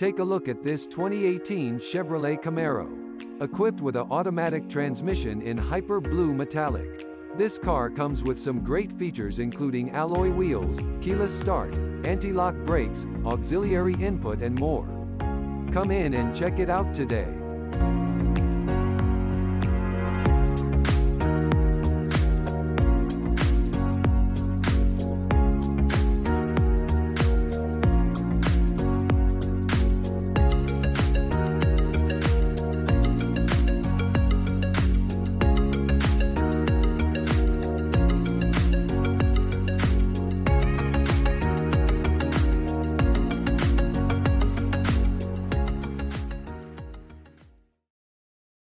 Take a look at this 2018 Chevrolet Camaro. Equipped with an automatic transmission in hyper blue metallic. This car comes with some great features including alloy wheels, keyless start, anti-lock brakes, auxiliary input and more. Come in and check it out today.